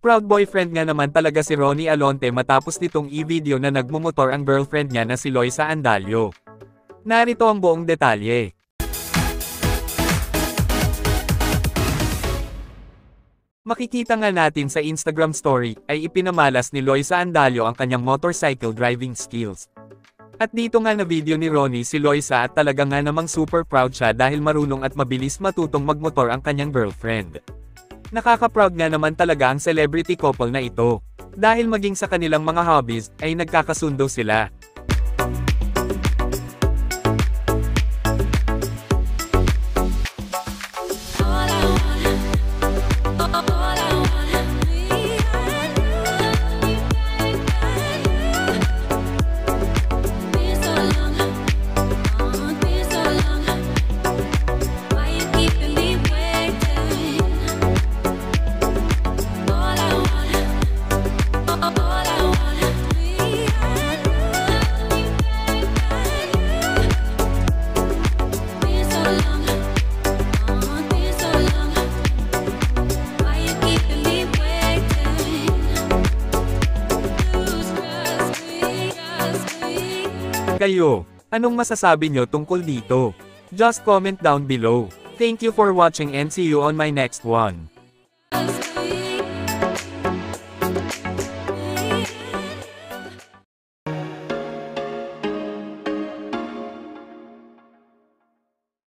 Proud boyfriend nga naman talaga si Ronnie Alonte matapos nitong i-video na nagmumotor ang girlfriend niya na si Loisa Andalio. Narito ang buong detalye. Makikita nga natin sa Instagram story ay ipinamalas ni Loisa Andalio ang kanyang motorcycle driving skills. At dito nga na video ni Ronnie si Loisa at talaga nga namang super proud siya dahil marunong at mabilis matutong magmotor ang kanyang girlfriend. Nakaka-proud nga naman talaga ang celebrity couple na ito. Dahil maging sa kanilang mga hobbies ay nagkakasundo sila. Kayo, anong masasabi nyo tungkol dito? Just comment down below. Thank you for watching and see you on my next one.